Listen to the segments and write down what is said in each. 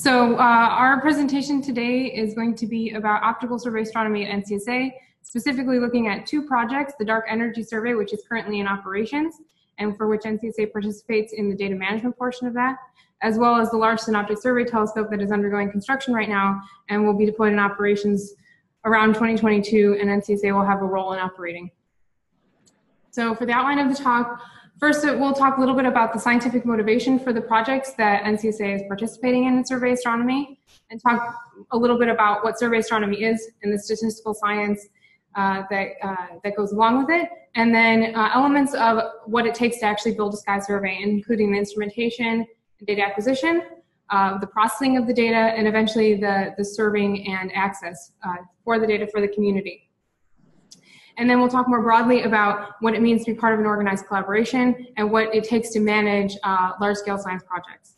So uh, our presentation today is going to be about optical survey astronomy at NCSA, specifically looking at two projects, the Dark Energy Survey, which is currently in operations, and for which NCSA participates in the data management portion of that, as well as the Large Synoptic Survey Telescope that is undergoing construction right now and will be deployed in operations around 2022, and NCSA will have a role in operating. So for the outline of the talk, first we'll talk a little bit about the scientific motivation for the projects that NCSA is participating in in survey astronomy, and talk a little bit about what survey astronomy is and the statistical science uh, that, uh, that goes along with it, and then uh, elements of what it takes to actually build a sky survey, including the instrumentation data acquisition, uh, the processing of the data, and eventually the, the serving and access uh, for the data for the community. And then we'll talk more broadly about what it means to be part of an organized collaboration and what it takes to manage uh, large-scale science projects.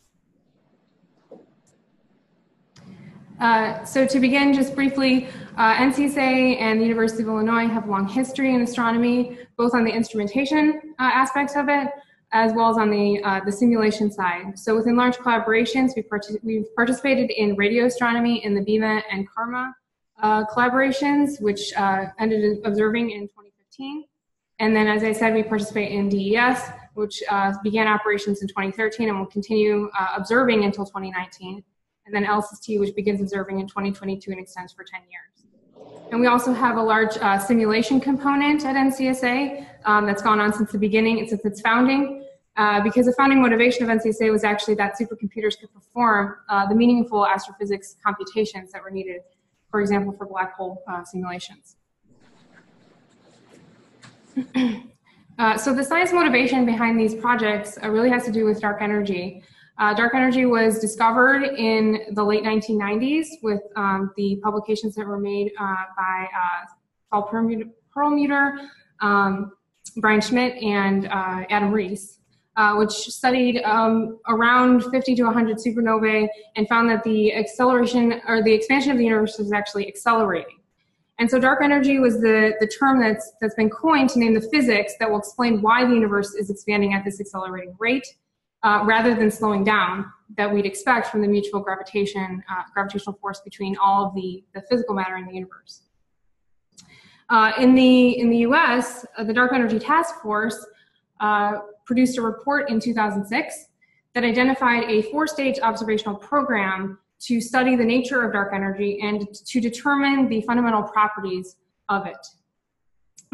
Uh, so to begin, just briefly, uh, NCSA and the University of Illinois have a long history in astronomy, both on the instrumentation uh, aspects of it, as well as on the, uh, the simulation side. So within large collaborations, we've, we've participated in radio astronomy in the BIMA and CARMA uh, collaborations, which uh, ended observing in 2015. And then, as I said, we participate in DES, which uh, began operations in 2013 and will continue uh, observing until 2019. And then LSST, which begins observing in 2022 and extends for 10 years. And we also have a large uh, simulation component at NCSA um, that's gone on since the beginning, since its founding. Uh, because the founding motivation of NCSA was actually that supercomputers could perform uh, the meaningful astrophysics computations that were needed, for example, for black hole uh, simulations. Uh, so the science motivation behind these projects uh, really has to do with dark energy. Uh, dark energy was discovered in the late 1990s with um, the publications that were made by Saul Perlmutter, um, Brian Schmidt, and Adam Riess uh, which studied um, around 50 to 100 supernovae and found that the acceleration or the expansion of the universe was actually accelerating. And so dark energy was the, the term that's, that's been coined to name the physics that will explain why the universe is expanding at this accelerating rate uh, rather than slowing down that we'd expect from the mutual gravitation, uh, gravitational force between all of the, the physical matter in the universe. Uh, in, the, in the US, uh, the Dark Energy Task Force uh, produced a report in 2006 that identified a four-stage observational program to study the nature of dark energy and to determine the fundamental properties of it.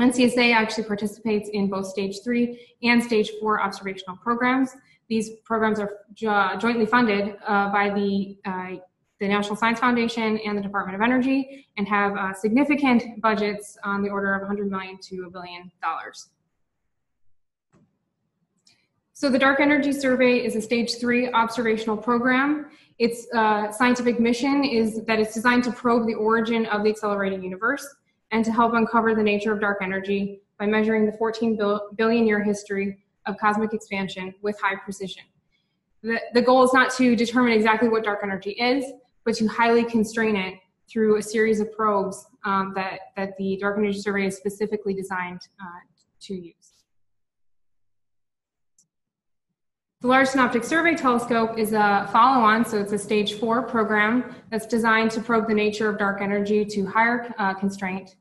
NCSA actually participates in both stage three and stage four observational programs. These programs are jo jointly funded uh, by the, uh, the National Science Foundation and the Department of Energy and have uh, significant budgets on the order of 100 million to a billion dollars. So the Dark Energy Survey is a stage three observational program. Its uh, scientific mission is that it's designed to probe the origin of the accelerating universe and to help uncover the nature of dark energy by measuring the 14 bil billion year history of cosmic expansion with high precision. The, the goal is not to determine exactly what dark energy is, but to highly constrain it through a series of probes um, that, that the Dark Energy Survey is specifically designed uh, to use. The Large Synoptic Survey Telescope is a follow-on, so it's a stage four program that's designed to probe the nature of dark energy to higher uh, constraint.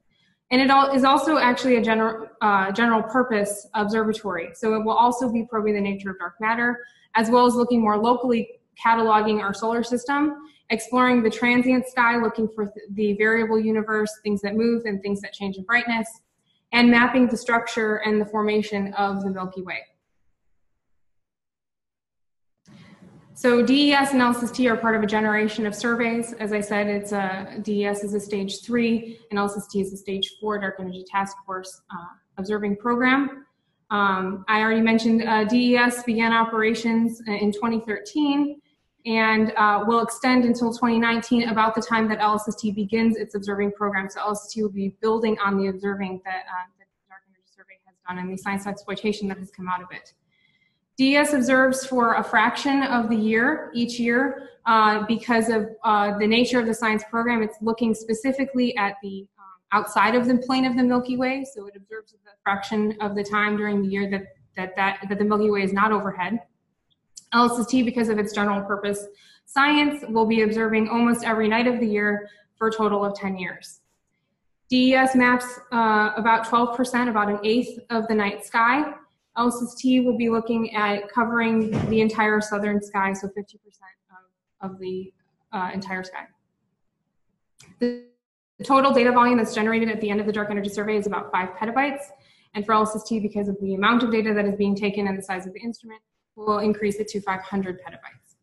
And it is also actually a general, uh, general purpose observatory. So it will also be probing the nature of dark matter, as well as looking more locally cataloging our solar system, exploring the transient sky, looking for th the variable universe, things that move and things that change in brightness, and mapping the structure and the formation of the Milky Way. So DES and LSST are part of a generation of surveys. As I said, it's a, DES is a stage three and LSST is a stage four Dark Energy Task Force uh, observing program. Um, I already mentioned uh, DES began operations in 2013 and uh, will extend until 2019, about the time that LSST begins its observing program. So LSST will be building on the observing that, uh, that the Dark Energy Survey has done and the science exploitation that has come out of it. DES observes for a fraction of the year each year uh, because of uh, the nature of the science program. It's looking specifically at the um, outside of the plane of the Milky Way, so it observes a fraction of the time during the year that, that, that, that the Milky Way is not overhead. LSST, because of its general purpose Science will be observing almost every night of the year for a total of 10 years. DES maps uh, about 12%, about an eighth of the night sky. LSST will be looking at covering the entire southern sky, so 50% of, of the uh, entire sky. The total data volume that's generated at the end of the dark energy survey is about five petabytes. And for LSST, because of the amount of data that is being taken and the size of the instrument, we'll increase it to 500 petabytes.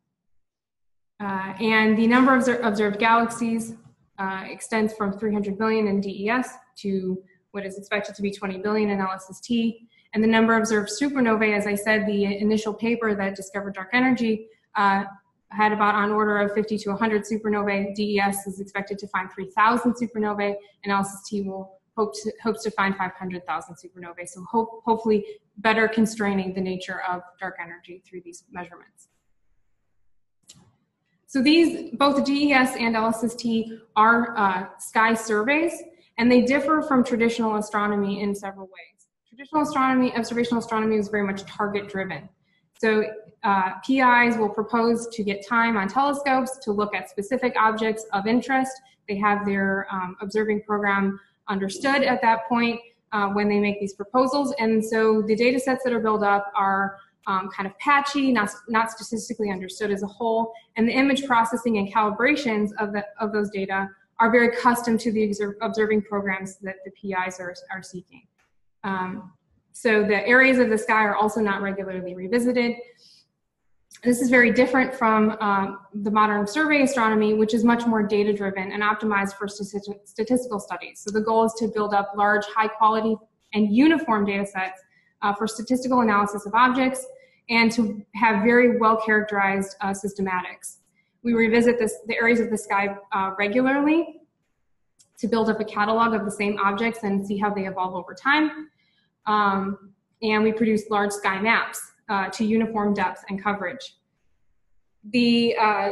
Uh, and the number of observed galaxies uh, extends from 300 billion in DES to what is expected to be 20 billion in LSST. And the number of observed supernovae, as I said, the initial paper that discovered dark energy uh, had about on order of 50 to 100 supernovae. DES is expected to find 3,000 supernovae, and LSST will hope to, hopes to find 500,000 supernovae. So hope, hopefully better constraining the nature of dark energy through these measurements. So these, both DES and LSST are uh, sky surveys, and they differ from traditional astronomy in several ways. Traditional astronomy, observational astronomy is very much target driven. So uh, PIs will propose to get time on telescopes to look at specific objects of interest. They have their um, observing program understood at that point uh, when they make these proposals. And so the data sets that are built up are um, kind of patchy, not, not statistically understood as a whole. And the image processing and calibrations of, the, of those data are very custom to the observing programs that the PIs are, are seeking. Um, so the areas of the sky are also not regularly revisited. This is very different from um, the modern survey astronomy, which is much more data driven and optimized for statistical studies. So the goal is to build up large, high quality, and uniform data sets uh, for statistical analysis of objects and to have very well characterized uh, systematics. We revisit this, the areas of the sky uh, regularly to build up a catalog of the same objects and see how they evolve over time. Um, and we produce large sky maps uh, to uniform depth and coverage. The uh,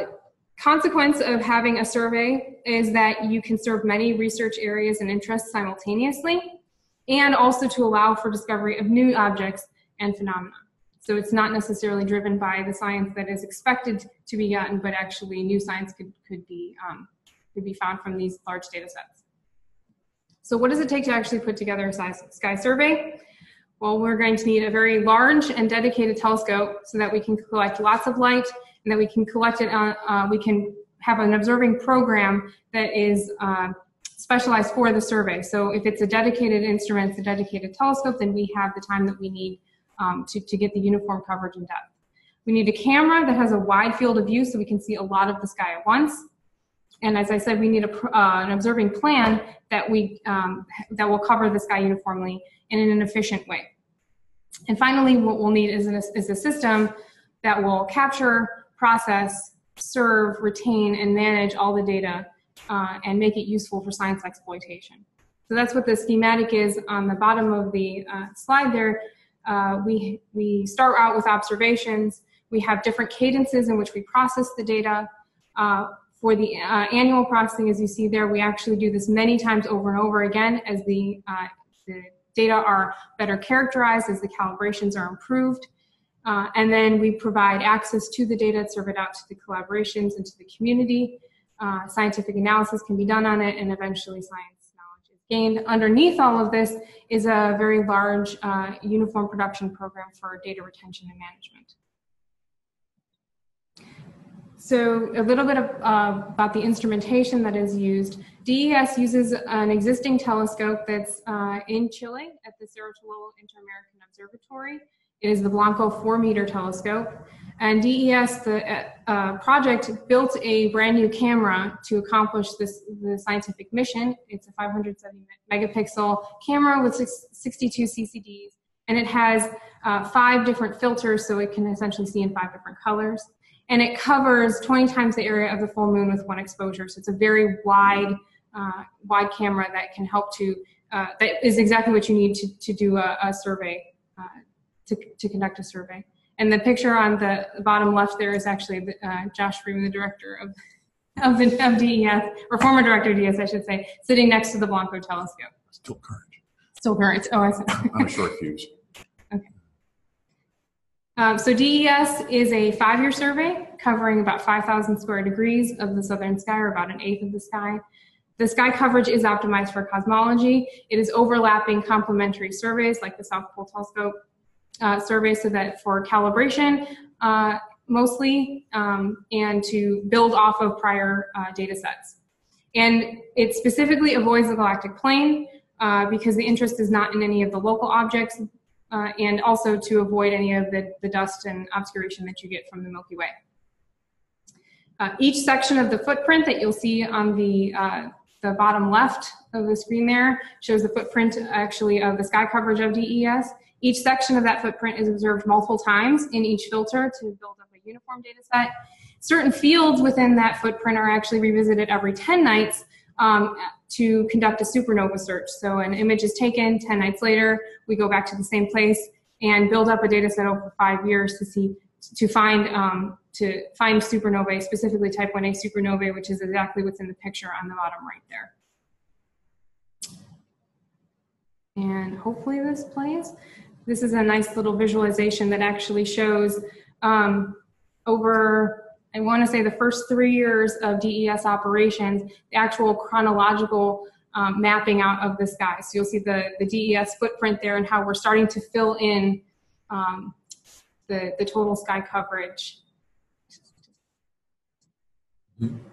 consequence of having a survey is that you can serve many research areas and interests simultaneously, and also to allow for discovery of new objects and phenomena. So it's not necessarily driven by the science that is expected to be gotten, but actually new science could, could, be, um, could be found from these large data sets. So what does it take to actually put together a sky survey? Well, we're going to need a very large and dedicated telescope so that we can collect lots of light and that we can collect it on, uh, we can have an observing program that is uh, specialized for the survey. So if it's a dedicated instrument, it's a dedicated telescope, then we have the time that we need um, to, to get the uniform coverage and depth. We need a camera that has a wide field of view so we can see a lot of the sky at once. And as I said, we need a, uh, an observing plan that, we, um, that will cover the sky uniformly and in an efficient way. And finally, what we'll need is, an, is a system that will capture, process, serve, retain, and manage all the data uh, and make it useful for science exploitation. So that's what the schematic is on the bottom of the uh, slide there. Uh, we, we start out with observations. We have different cadences in which we process the data. For the uh, annual processing, as you see there, we actually do this many times over and over again as the, uh, the data are better characterized, as the calibrations are improved. Uh, and then we provide access to the data, serve it out to the collaborations and to the community. Uh, scientific analysis can be done on it, and eventually science knowledge is gained. Underneath all of this is a very large uh, uniform production program for data retention and management. So a little bit of, uh, about the instrumentation that is used. DES uses an existing telescope that's uh, in Chile at the Cerro Tololo Inter-American Observatory. It is the Blanco 4-meter telescope. And DES, the uh, project, built a brand new camera to accomplish this the scientific mission. It's a 570 megapixel camera with 62 CCDs, and it has uh, five different filters, so it can essentially see in five different colors and it covers 20 times the area of the full moon with one exposure. So it's a very wide, uh, wide camera that can help to, uh, that is exactly what you need to, to do a, a survey, uh, to, to conduct a survey. And the picture on the bottom left there is actually the, uh, Josh Frieman, the director of, of, the, of DES, or former director of DES, I should say, sitting next to the Blanco telescope. Still current. Still current. Oh, I. On a short fuse. Um, so DES is a five-year survey covering about 5,000 square degrees of the southern sky, or about an eighth of the sky. The sky coverage is optimized for cosmology. It is overlapping complementary surveys like the South Pole Telescope uh, survey so that for calibration uh, mostly um, and to build off of prior uh, data sets. And it specifically avoids the galactic plane uh, because the interest is not in any of the local objects uh, and also to avoid any of the, the dust and obscuration that you get from the Milky Way. Uh, each section of the footprint that you'll see on the, uh, the bottom left of the screen there shows the footprint actually of the sky coverage of DES. Each section of that footprint is observed multiple times in each filter to build up a uniform data set. Certain fields within that footprint are actually revisited every 10 nights um, to conduct a supernova search. So an image is taken, 10 nights later, we go back to the same place and build up a data set over five years to see, to find, um, to find supernovae, specifically type 1a supernovae, which is exactly what's in the picture on the bottom right there. And hopefully this plays. This is a nice little visualization that actually shows um, over, I want to say the first three years of DES operations, the actual chronological um, mapping out of the sky. So you'll see the, the DES footprint there and how we're starting to fill in um, the, the total sky coverage. Mm -hmm.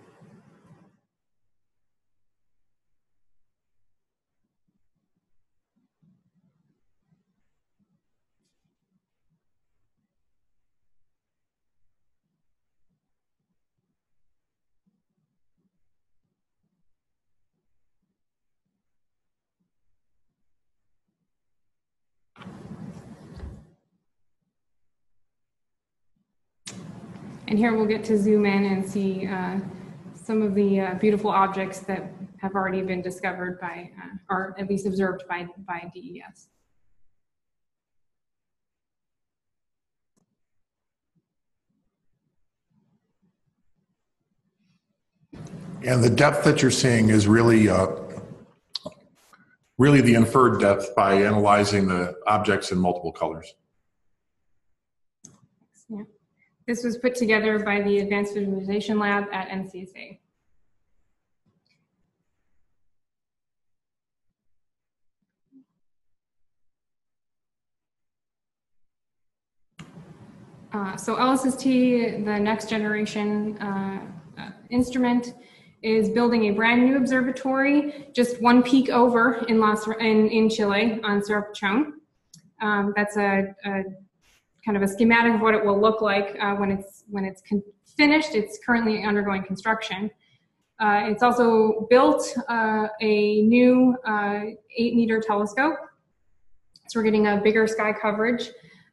And here we'll get to zoom in and see uh, some of the uh, beautiful objects that have already been discovered by, uh, or at least observed by, by DES. And the depth that you're seeing is really, uh, really the inferred depth by analyzing the objects in multiple colors. This was put together by the Advanced Visualization Lab at NCSA. Uh, so LSST, the next generation uh, uh, instrument, is building a brand new observatory just one peak over in, Las, in, in Chile on Cerro Pachon. Um, that's a, a kind of a schematic of what it will look like uh, when it's when it's finished. It's currently undergoing construction. Uh, it's also built uh, a new uh, eight meter telescope. So we're getting a bigger sky coverage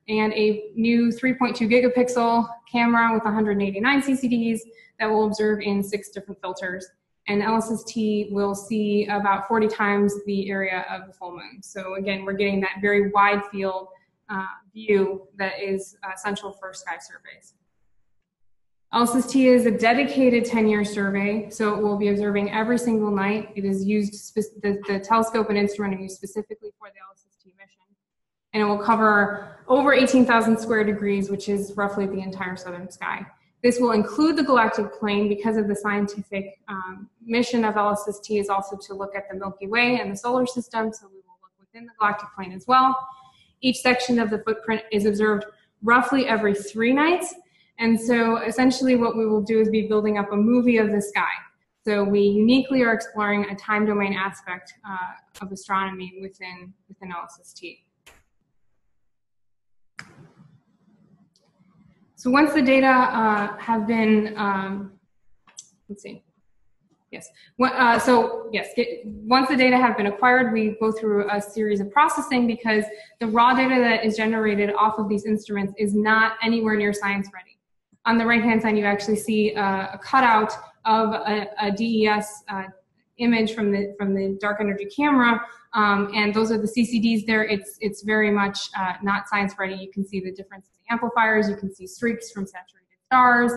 and a new 3.2 gigapixel camera with 189 CCDs that will observe in six different filters. And LSST will see about 40 times the area of the full moon. So again, we're getting that very wide field uh, view that is uh, essential for sky surveys. LSST is a dedicated 10-year survey, so it will be observing every single night. It is used, the, the telescope and instrument are used specifically for the LSST mission. And it will cover over 18,000 square degrees, which is roughly the entire southern sky. This will include the galactic plane because of the scientific um, mission of LSST is also to look at the Milky Way and the solar system, so we will look within the galactic plane as well. Each section of the footprint is observed roughly every three nights. And so essentially what we will do is be building up a movie of the sky. So we uniquely are exploring a time domain aspect uh, of astronomy within, within LSST. So once the data uh, have been, um, let's see, Yes. Uh, so yes, get, once the data have been acquired, we go through a series of processing because the raw data that is generated off of these instruments is not anywhere near science ready. On the right-hand side, you actually see a, a cutout of a, a DES uh, image from the from the dark energy camera, um, and those are the CCDs there. It's it's very much uh, not science ready. You can see the difference in the amplifiers. You can see streaks from saturated stars.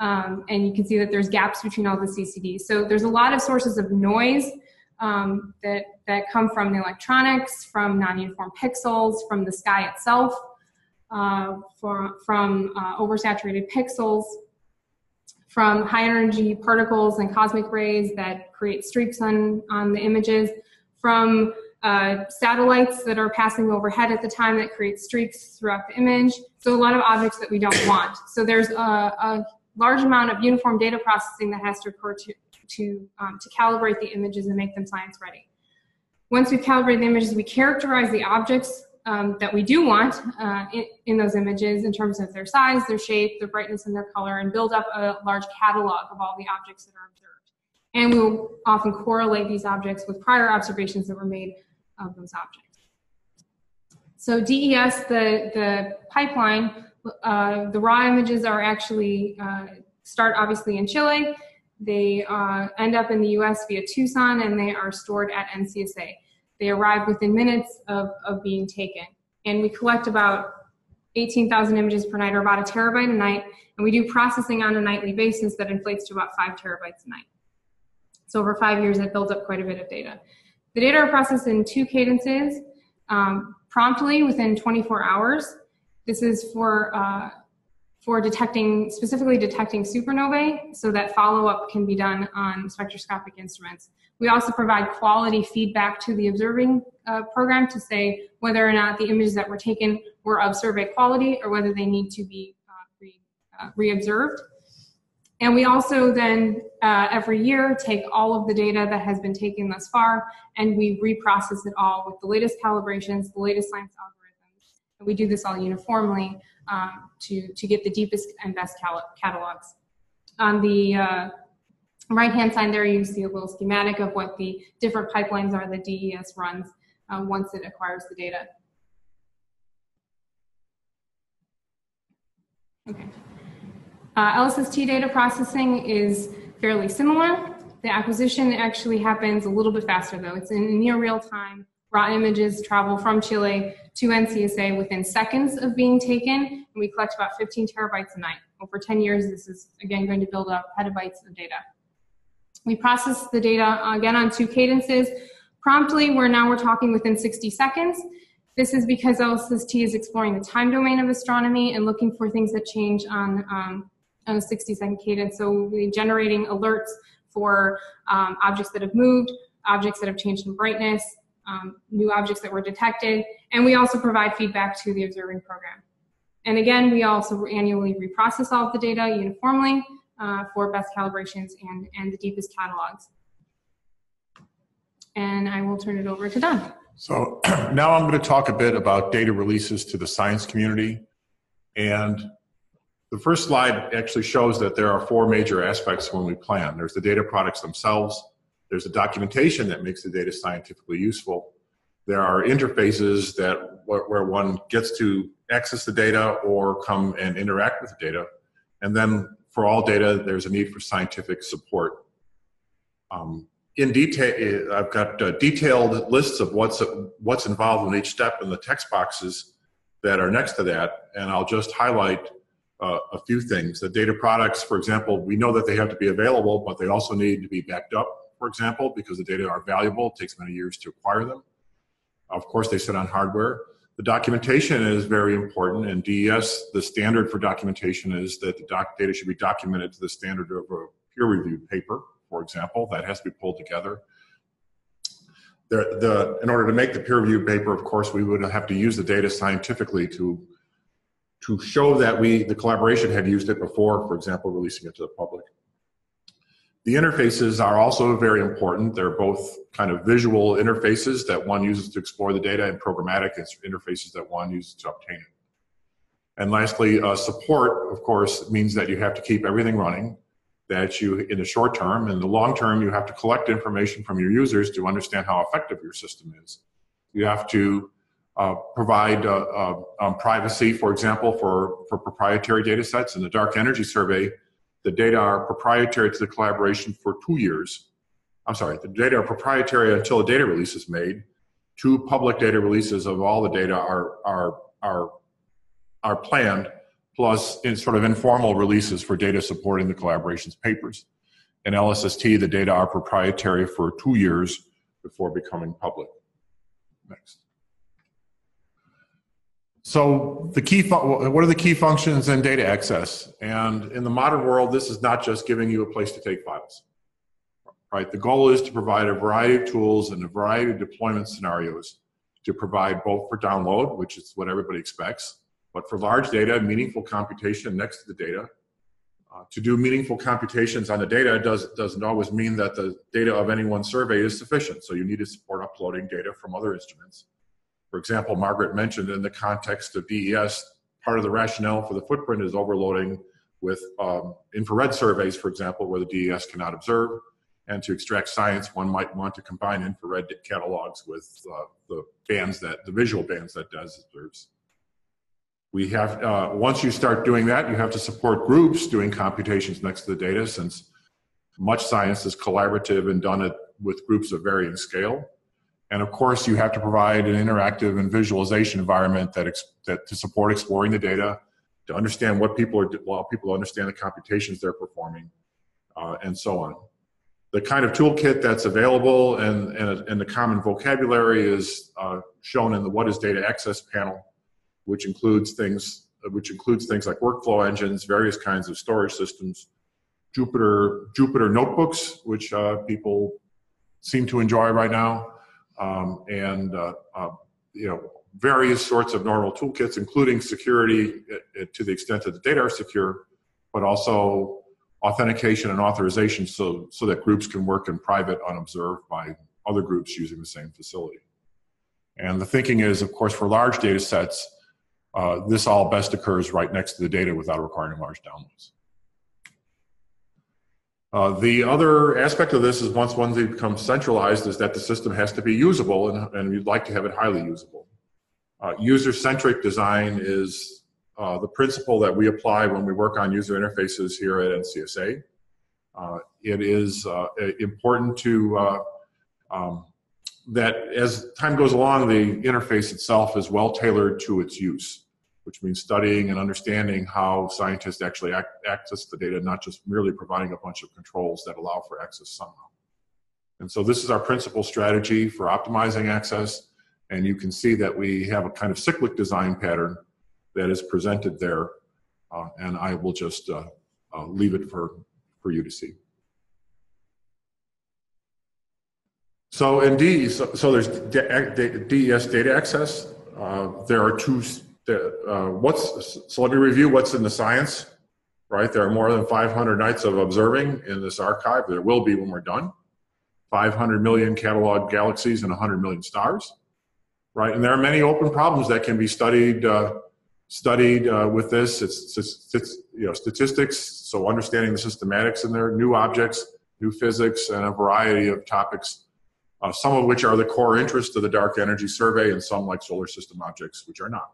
Um, and you can see that there's gaps between all the CCDs. So there's a lot of sources of noise um, that, that come from the electronics, from non-uniform pixels, from the sky itself. uh, for, from uh, oversaturated pixels, from high energy particles and cosmic rays that create streaks on, on the images, from uh, satellites that are passing overhead at the time that create streaks throughout the image. So a lot of objects that we don't want. So there's a, a large amount of uniform data processing that has to occur to, to, um, to calibrate the images and make them science ready. Once we've calibrated the images, we characterize the objects um, that we do want uh, in, in, those images in terms of their size, their shape, their brightness, and their color, and build up a large catalog of all the objects that are observed. And we will often correlate these objects with prior observations that were made of those objects. So DES, the, the pipeline, uh, the raw images are actually uh, start obviously in Chile. They uh, end up in the US via Tucson and they are stored at NCSA. They arrive within minutes of, of being taken. And we collect about 18,000 images per night or about a terabyte a night. And we do processing on a nightly basis that inflates to about five terabytes a night. So over five years, it builds up quite a bit of data. The data are processed in two cadences um, promptly within 24 hours. This is for uh, for detecting, specifically detecting supernovae, so that follow-up can be done on spectroscopic instruments. We also provide quality feedback to the observing uh, program to say whether or not the images that were taken were of survey quality or whether they need to be uh, uh, re-observed. And we also then uh, every year take all of the data that has been taken thus far and we reprocess it all with the latest calibrations, the latest science algorithms. We do this all uniformly um, to, to get the deepest and best catalogs. On the uh, right hand side there, you see a little schematic of what the different pipelines are that DES runs um, once it acquires the data. Okay. Uh, LSST data processing is fairly similar. The acquisition actually happens a little bit faster though. It's in near real time. Raw images travel from Chile to NCSA within seconds of being taken, and we collect about 15 terabytes a night. Over 10 years, this is again going to build up petabytes of data. We process the data again on two cadences. Promptly, where now we're talking within 60 seconds. This is because LSST is exploring the time domain of astronomy and looking for things that change on, um, on a 60 second cadence. So we're generating alerts for um, objects that have moved, objects that have changed in brightness, um, new objects that were detected, and we also provide feedback to the observing program. And again, we also annually reprocess all of the data uniformly uh, for best calibrations and, and the deepest catalogs. And I will turn it over to Don. So now I'm going to talk a bit about data releases to the science community. And the first slide actually shows that there are four major aspects when we plan. There's the data products themselves, there's a documentation that makes the data scientifically useful. There are interfaces that where one gets to access the data or come and interact with the data. And then for all data, there's a need for scientific support. Um, in detail, I've got uh, detailed lists of what's what's involved in each step in the text boxes that are next to that, and I'll just highlight uh, a few things. The data products, for example, we know that they have to be available, but they also need to be backed up for example, because the data are valuable. It takes many years to acquire them. Of course, they sit on hardware. The documentation is very important, and DES, the standard for documentation is that the doc data should be documented to the standard of a peer-reviewed paper, for example. That has to be pulled together. The, the, in order to make the peer-reviewed paper, of course, we would have to use the data scientifically to, to show that we, the collaboration had used it before, for example, releasing it to the public. The interfaces are also very important. They're both kind of visual interfaces that one uses to explore the data and programmatic interfaces that one uses to obtain it. And lastly, uh, support, of course, means that you have to keep everything running, that you, in the short term, in the long term, you have to collect information from your users to understand how effective your system is. You have to uh, provide uh, uh um, privacy, for example, for, for proprietary data sets. In the Dark Energy Survey, the data are proprietary to the collaboration for two years. I'm sorry, the data are proprietary until a data release is made. Two public data releases of all the data are, are, are, are planned, plus in sort of informal releases for data supporting the collaboration's papers. In LSST, the data are proprietary for two years before becoming public. Next. So the key, what are the key functions in data access? And in the modern world, this is not just giving you a place to take files, right? The goal is to provide a variety of tools and a variety of deployment scenarios to provide both for download, which is what everybody expects, but for large data, meaningful computation next to the data. Uh, to do meaningful computations on the data does, doesn't always mean that the data of any one survey is sufficient. So you need to support uploading data from other instruments. For example, Margaret mentioned in the context of DES, part of the rationale for the footprint is overloading with um, infrared surveys, for example, where the DES cannot observe. And to extract science, one might want to combine infrared catalogs with uh, the bands that, the visual bands that DES observes. We have, uh, once you start doing that, you have to support groups doing computations next to the data since much science is collaborative and done it with groups of varying scale. And of course, you have to provide an interactive and visualization environment that, that to support exploring the data, to understand what people are, well, people understand the computations they're performing, uh, and so on. The kind of toolkit that's available and, and, and the common vocabulary is uh, shown in the What is Data Access panel which includes things which includes things like workflow engines, various kinds of storage systems, Jupyter Jupyter notebooks, which uh, people seem to enjoy right now, um, and uh, uh, you know various sorts of normal toolkits, including security uh, uh, to the extent that the data are secure, but also authentication and authorization so so that groups can work in private unobserved by other groups using the same facility. And the thinking is, of course, for large data sets, uh, this all best occurs right next to the data without requiring large downloads. Uh, the other aspect of this is once one becomes centralized is that the system has to be usable and, and we'd like to have it highly usable. Uh, User-centric design is uh, the principle that we apply when we work on user interfaces here at NCSA. Uh, it is uh, important to um, that as time goes along, the interface itself is well tailored to its use which means studying and understanding how scientists actually ac access the data, not just merely providing a bunch of controls that allow for access somehow. And so this is our principal strategy for optimizing access. And you can see that we have a kind of cyclic design pattern that is presented there. Uh, and I will just uh, uh, leave it for, for you to see. So in D, so, so there's DES data access. Uh, there are two the, uh, what's so let me review what's in the science right? There are more than 500 nights of observing in this archive. There will be when we're done. 500 million catalog galaxies and 100 million stars right? And there are many open problems that can be studied uh, studied uh, with this. It's, it's, it's, you know statistics so understanding the systematics in there new objects new physics and a variety of topics uh, some of which are the core interest of the dark energy survey and some like solar system objects which are not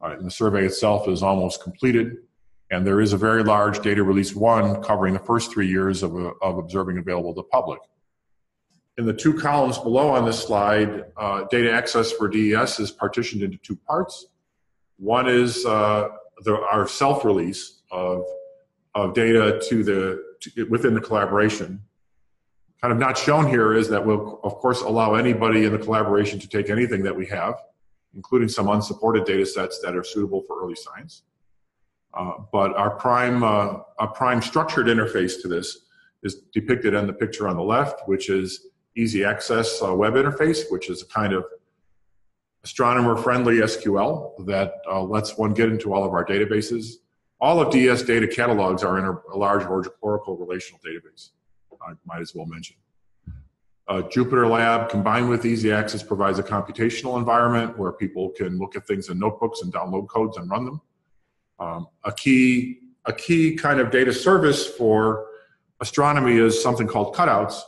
uh, the survey itself is almost completed. And there is a very large data release one covering the first three years of, of observing available to public. In the two columns below on this slide, uh, data access for DES is partitioned into two parts. One is uh, the, our self-release of, of data to the, to, within the collaboration. Kind of not shown here is that we'll, of course, allow anybody in the collaboration to take anything that we have including some unsupported data sets that are suitable for early science. Uh, but our prime, uh, a prime structured interface to this is depicted in the picture on the left, which is easy access uh, web interface, which is a kind of astronomer friendly SQL that uh, lets one get into all of our databases. All of DS data catalogs are in a large Oracle relational database, I might as well mention. Uh, Jupyter Lab combined with Easy Access provides a computational environment where people can look at things in notebooks and download codes and run them. Um, a key a key kind of data service for astronomy is something called cutouts,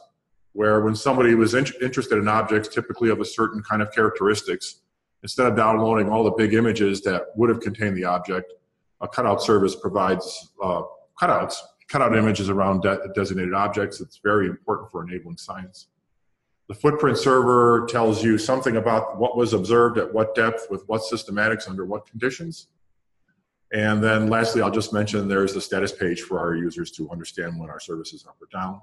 where when somebody was in interested in objects, typically of a certain kind of characteristics, instead of downloading all the big images that would have contained the object, a cutout service provides uh, cutouts, cutout images around de designated objects. It's very important for enabling science. The footprint server tells you something about what was observed at what depth with what systematics under what conditions. And then lastly, I'll just mention there's a status page for our users to understand when our service is up or down.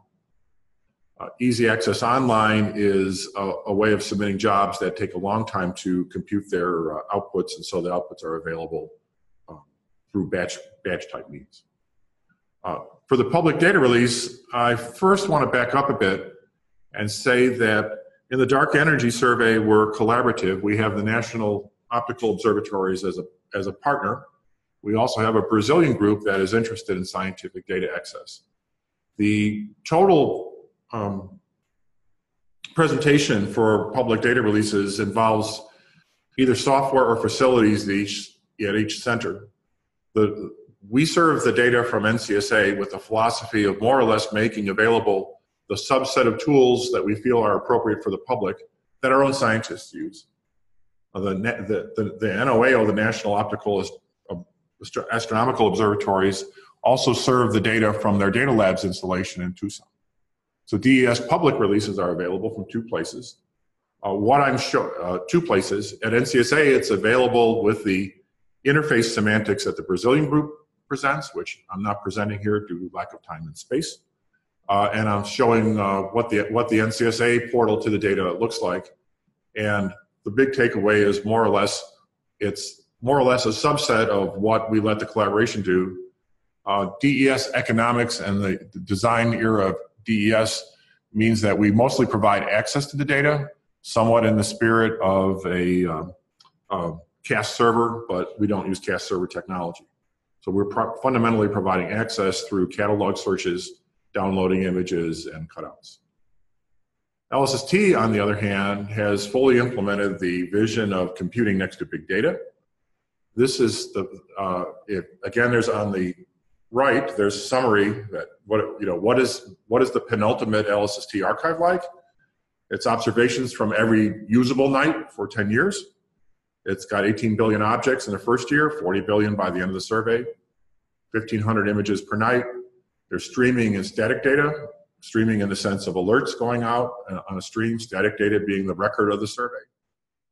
Uh, Easy Access Online is a, a, way of submitting jobs that take a long time to compute their uh, outputs, and so the outputs are available uh, through batch, batch type means. Uh, for the public data release, I first want to back up a bit and say that in the dark energy survey, we're collaborative. We have the National Optical Observatories as a, as a partner. We also have a Brazilian group that is interested in scientific data access. The total um, presentation for public data releases involves either software or facilities at each, at each center. The, we serve the data from NCSA with the philosophy of more or less making available the subset of tools that we feel are appropriate for the public that our own scientists use. Uh, the, the, the, the NOAO, the National Optical Astronomical Observatories, also serve the data from their data labs installation in Tucson. So DES public releases are available from two places. Uh, what I'm showing, uh, two places. At NCSA, it's available with the interface semantics that the Brazilian group presents, which I'm not presenting here due to lack of time and space. Uh, and I'm showing uh, what the what the NCSA portal to the data looks like. And the big takeaway is more or less it's more or less a subset of what we let the collaboration do. Uh, DES economics and the, the design era of DES means that we mostly provide access to the data, somewhat in the spirit of a, uh, CAS server, but we don't use CAS server technology. So we're pro fundamentally providing access through catalog searches, downloading images, and cutouts. LSST, on the other hand, has fully implemented the vision of computing next to big data. This is the, uh, if, again, there's on the right, there's a summary that what you know what is what is the penultimate LSST archive like? It's observations from every usable night for 10 years. It's got 18 billion objects in the first year, 40 billion by the end of the survey, 1,500 images per night. There's streaming and static data, streaming in the sense of alerts going out on a stream, static data being the record of the survey.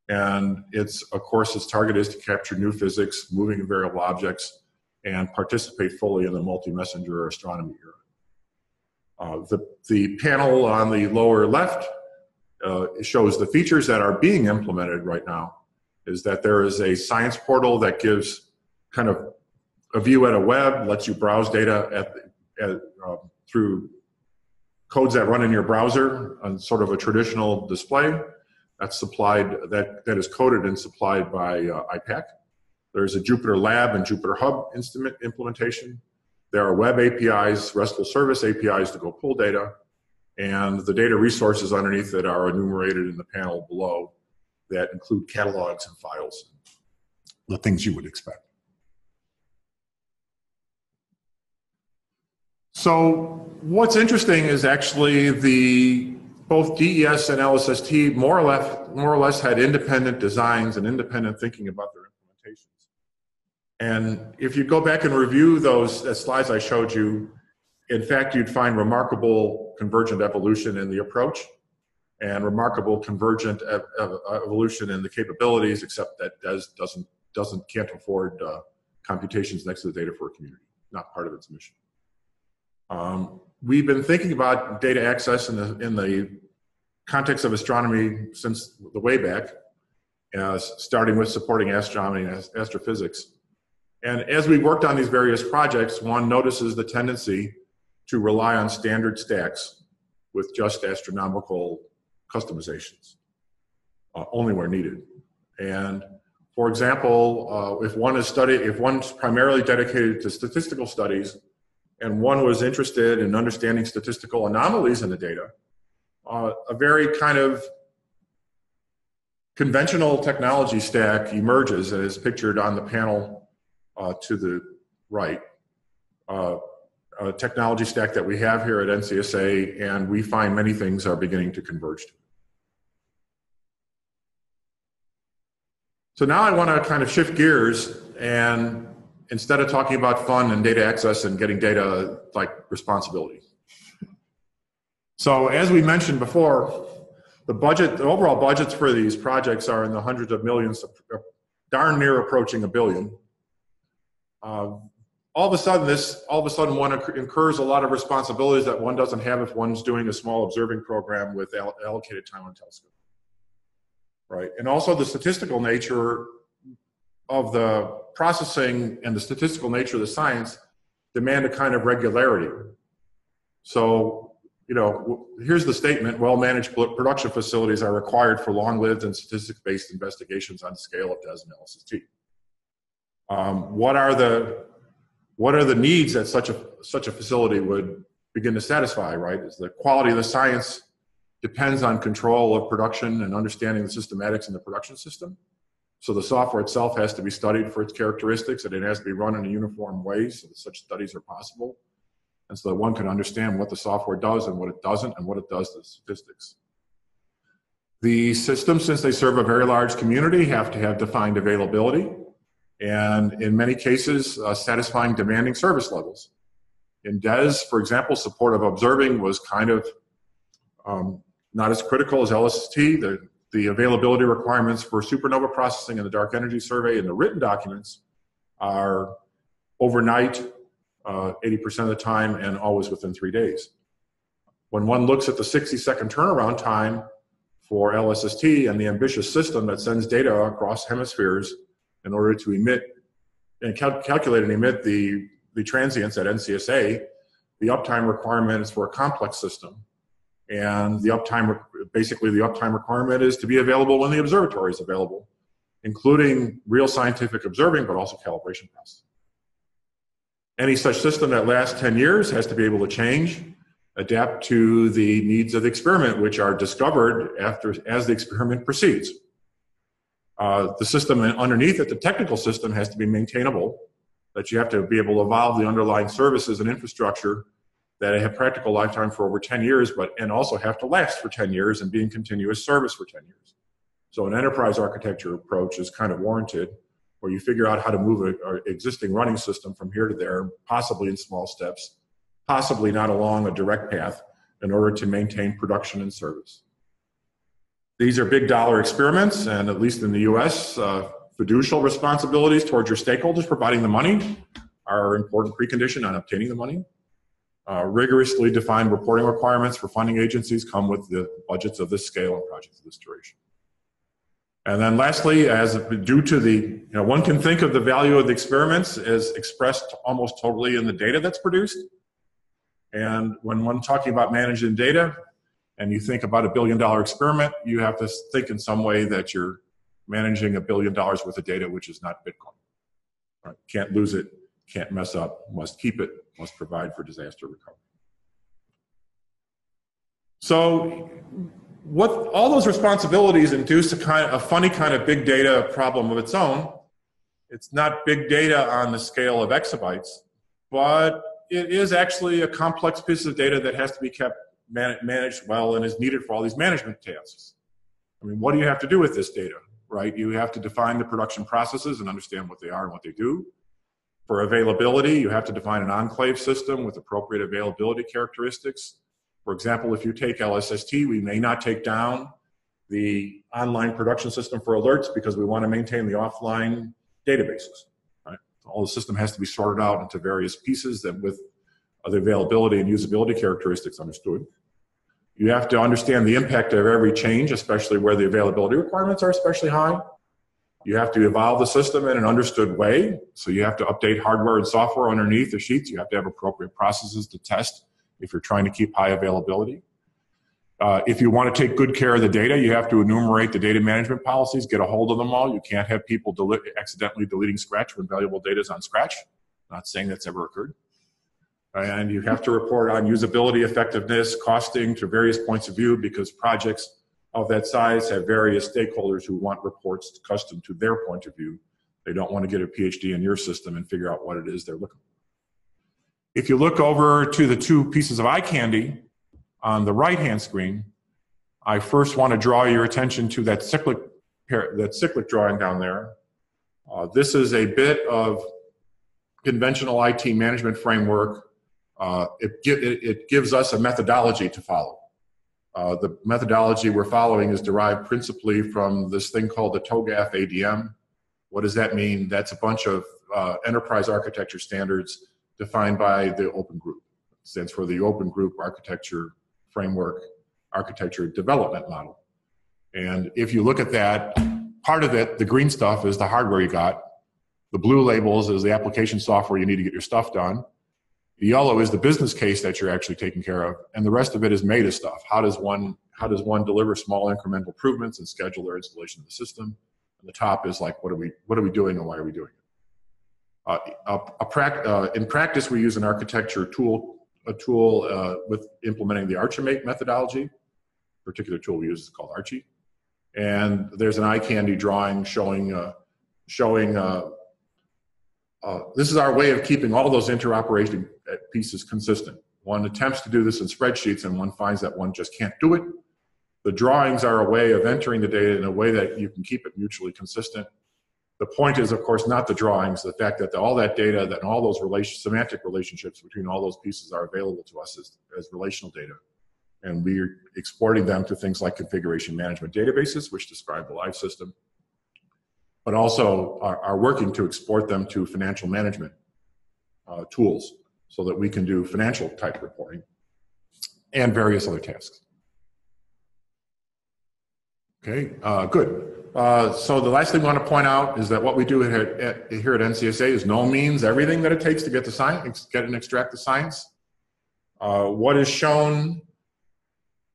And it's, of course, its target is to capture new physics, moving variable objects, and participate fully in the multi-messenger astronomy era. Uh, the, the panel on the lower left uh, shows the features that are being implemented right now is that there is a science portal that gives kind of a view at a web, lets you browse data at, at uh, through codes that run in your browser on sort of a traditional display. That's supplied, that, that is coded and supplied by uh, IPAC. There's a Jupyter Lab and Jupyter Hub instrument implementation. There are web APIs, RESTful service APIs to go pull data, and the data resources underneath it are enumerated in the panel below that include catalogs and files, the things you would expect. So what's interesting is actually the both DES and LSST more or less more or less had independent designs and independent thinking about their implementations. And if you go back and review those slides I showed you, in fact, you'd find remarkable convergent evolution in the approach and remarkable convergent ev ev evolution in the capabilities, except that does, doesn't, doesn't, can't afford uh, computations next to the data for a community, not part of its mission. Um, we've been thinking about data access in the, in the context of astronomy since the way back, uh, starting with supporting astronomy and astrophysics. And as we worked on these various projects, one notices the tendency to rely on standard stacks with just astronomical customizations, uh, only where needed. And for example, uh, if one is studied, if one's primarily dedicated to statistical studies, and one was interested in understanding statistical anomalies in the data, uh, a very kind of conventional technology stack emerges as pictured on the panel uh, to the right. Uh, a technology stack that we have here at NCSA, and we find many things are beginning to converge to. So now I want to kind of shift gears and instead of talking about fun and data access and getting data like responsibility. So as we mentioned before, the budget, the overall budgets for these projects are in the hundreds of millions, darn near approaching a billion. Uh, all of a sudden this all of a sudden one incurs a lot of responsibilities that one doesn't have if one's doing a small observing program with allocated time on telescope right and also the statistical nature of the processing and the statistical nature of the science demand a kind of regularity. So you know here's the statement well managed production facilities are required for long lived and statistics based investigations on the scale of DES and LSST um, what are the what are the needs that such a such a facility would begin to satisfy right? Is the quality of the science depends on control of production and understanding the systematics in the production system so the software itself has to be studied for its characteristics and it has to be run in a uniform way so that such studies are possible and so that one can understand what the software does and what it doesn't and what it does to the statistics the systems since they serve a very large community have to have defined availability and in many cases, uh, satisfying demanding service levels. In DES, for example, support of observing was kind of um, not as critical as LSST. The, the availability requirements for supernova processing and the dark energy survey in the written documents are overnight, uh, 80% of the time, and always within three days. When one looks at the 60 second turnaround time for LSST and the ambitious system that sends data across hemispheres in order to emit and cal- calculate and emit the, the transients at NCSA, the uptime requirement is for a complex system. And the uptime, basically, the uptime requirement is to be available when the observatory is available, including real scientific observing, but also calibration tests. Any such system that lasts 10 years has to be able to change, adapt to the needs of the experiment, which are discovered after as the experiment proceeds. Uh, the system underneath it, the technical system, has to be maintainable. That you have to be able to evolve the underlying services and infrastructure that have practical lifetime for over 10 years, but and also have to last for 10 years and be in continuous service for 10 years. So an enterprise architecture approach is kind of warranted, where you figure out how to move an existing running system from here to there, possibly in small steps, possibly not along a direct path, in order to maintain production and service. These are big dollar experiments, and at least in the US, uh, fiducial responsibilities towards your stakeholders providing the money are an important precondition on obtaining the money. Uh, rigorously defined reporting requirements for funding agencies come with the budgets of this scale and projects of this duration. And then lastly, as due to the, you know, one can think of the value of the experiments as expressed almost totally in the data that's produced. And when one talking about managing data, and you think about a billion dollar experiment, you have to think in some way that you're managing a billion dollars worth of data, which is not Bitcoin. Right? Can't lose it, can't mess up, must keep it, must provide for disaster recovery. So what all those responsibilities induce a kind of a funny kind of big data problem of its own. It's not big data on the scale of exabytes, but it is actually a complex piece of data that has to be kept man- managed well and is needed for all these management tasks. I mean, what do you have to do with this data, right? You have to define the production processes and understand what they are and what they do. For availability, you have to define an enclave system with appropriate availability characteristics. For example, if you take LSST, we may not take down the online production system for alerts because we want to maintain the offline databases. Right? All the system has to be sorted out into various pieces that with the availability and usability characteristics understood. You have to understand the impact of every change, especially where the availability requirements are especially high. You have to evolve the system in an understood way. So you have to update hardware and software underneath the sheets. You have to have appropriate processes to test if you're trying to keep high availability. Uh, if you want to take good care of the data, you have to enumerate the data management policies, get a hold of them all. You can't have people deli- accidentally deleting Scratch when valuable data is on Scratch. Not saying that's ever occurred and you have to report on usability, effectiveness, costing to various points of view because projects of that size have various stakeholders who want reports custom to their point of view. They don't want to get a PhD in your system and figure out what it is they're looking for. If you look over to the two pieces of eye candy on the right-hand screen, I first want to draw your attention to that cyclic, that cyclic drawing down there. Uh, this is a bit of conventional IT management framework uh, it, it, it, gives us a methodology to follow. Uh, the methodology we're following is derived principally from this thing called the TOGAF ADM. What does that mean? That's a bunch of uh, enterprise architecture standards defined by the Open Group. It stands for the Open Group Architecture Framework Architecture Development Model. And if you look at that, part of it, the green stuff, is the hardware you got. The blue labels is the application software you need to get your stuff done. The yellow is the business case that you're actually taking care of, and the rest of it is meta stuff. How does one how does one deliver small incremental improvements and schedule their installation of the system? And the top is like what are we what are we doing and why are we doing it? Uh, a, a uh, in practice, we use an architecture tool a tool uh, with implementing the Archimate methodology. A particular tool we use is called Archi, and there's an eye candy drawing showing uh, showing uh, uh, this is our way of keeping all those interoperation pieces consistent. One attempts to do this in spreadsheets and one finds that one just can't do it. The drawings are a way of entering the data in a way that you can keep it mutually consistent. The point is, of course, not the drawings, the fact that the, all that data, that all those relation, semantic relationships between all those pieces are available to us as, as relational data. And we're exporting them to things like configuration management databases, which describe the live system, but also are, are working to export them to financial management uh, tools so that we can do financial type reporting and various other tasks. Okay, uh, good. Uh, so the last thing we want to point out is that what we do here at, here at NCSA is no means everything that it takes to get the science, get and extract the science. Uh, what is shown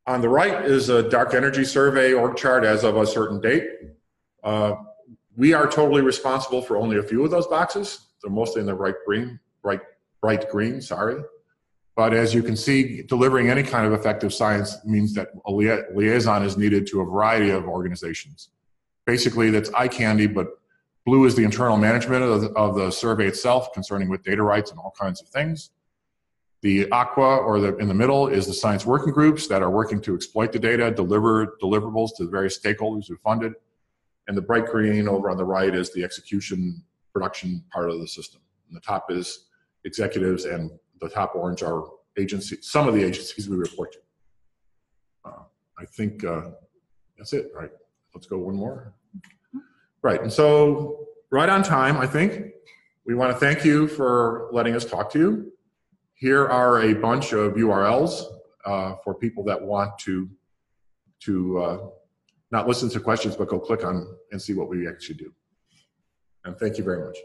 on the right is a dark energy survey org chart as of a certain date. Uh, we are totally responsible for only a few of those boxes. They're mostly in the right green, bright, bright green, sorry. But as you can see, delivering any kind of effective science means that a liaison is needed to a variety of organizations. Basically, that's eye candy, but blue is the internal management of the, of the survey itself concerning with data rights and all kinds of things. The aqua, or the in the middle, is the science working groups that are working to exploit the data, deliver deliverables to the various stakeholders who fund it. And the bright green over on the right is the execution production part of the system. And the top is executives and the top orange are agencies, some of the agencies we report to. Uh, I think uh, that's it, right? Let's go one more. Right, and so right on time, I think. We want to thank you for letting us talk to you. Here are a bunch of URLs uh, for people that want to to uh, not listen to questions, but go click on and see what we actually do. And thank you very much.